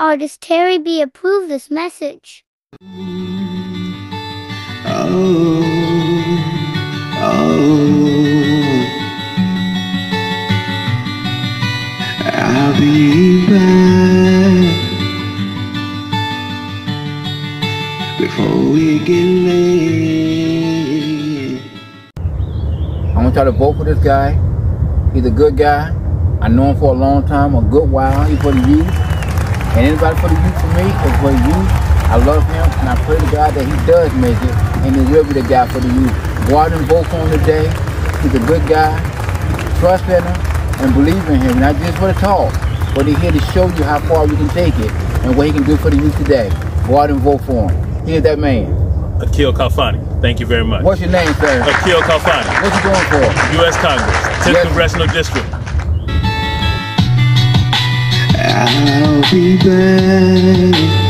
artist Terry B approve this message. Oh, oh, I'll be back before we get late. I want y'all to vote for this guy. He's a good guy. I know him for a long time, a good while. He's for the youth. And anybody for the youth for me is for the youth. I love him and I pray to God that he does make it and he will be the guy for the youth. Go out and vote for him today. He's a good guy. Trust in him and believe in him, not just for the talk, but he's here to show you how far you can take it and what he can do for the youth today. Go out and vote for him. He Here's that man. Akil Khalfani. Thank you very much. What's your name, sir? Akil Khalfani, What you doing for? U.S. Congress, 10th Yes. Congressional District. I'll